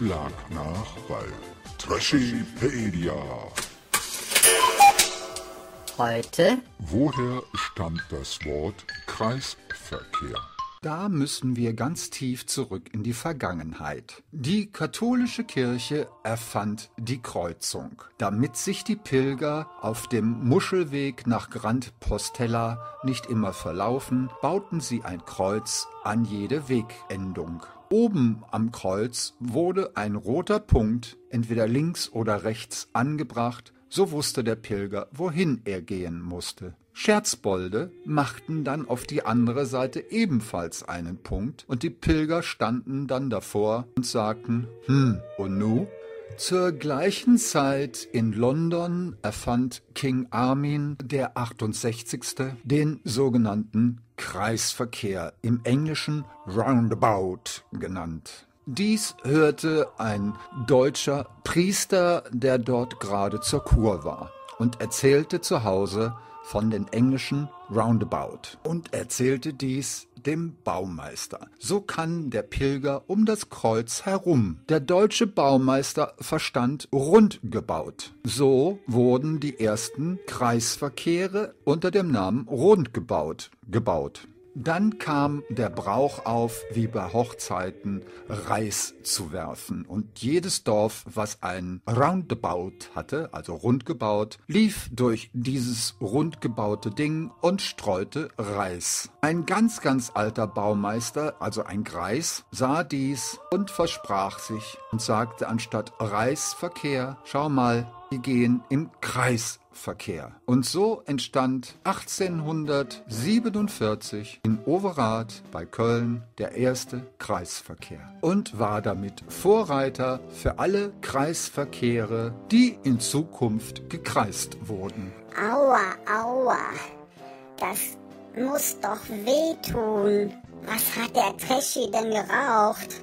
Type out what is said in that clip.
Schlag nach bei Trashipedia. Heute Woher stammt das Wort Kreisverkehr? Da müssen wir ganz tief zurück in die Vergangenheit. Die katholische Kirche erfand die Kreuzung, damit sich die Pilger auf dem Muschelweg nach Grand Postella nicht immer verlaufen, bauten sie ein Kreuz an jede Wegendung. Oben am Kreuz wurde ein roter Punkt entweder links oder rechts angebracht, so wusste der Pilger, wohin er gehen musste. Scherzbolde machten dann auf die andere Seite ebenfalls einen Punkt, und die Pilger standen dann davor und sagten, hm, und nu? Zur gleichen Zeit in London erfand King Armin der 68. den sogenannten Kreisverkehr, im Englischen Roundabout genannt. Dies hörte ein deutscher Priester, der dort gerade zur Kur war, und erzählte zu Hause von den englischen Roundabout und erzählte dies dem Baumeister. So kann der Pilger um das Kreuz herum. Der deutsche Baumeister verstand rund gebaut. So wurden die ersten Kreisverkehre unter dem Namen rund gebaut. gebaut. Dann kam der Brauch auf, wie bei Hochzeiten Reis zu werfen. Und jedes Dorf, was ein Roundabout hatte, also rund gebaut, lief durch dieses rund gebaute Ding und streute Reis. Ein ganz, ganz alter Baumeister, also ein Greis, sah dies und versprach sich und sagte anstatt Reisverkehr, schau mal, die gehen im Kreisverkehr. Und so entstand 1847 in Overath bei Köln der erste Kreisverkehr und war damit Vorreiter für alle Kreisverkehre, die in Zukunft gekreist wurden. Aua, aua. Das muss doch wehtun. Was hat der Treschi denn geraucht?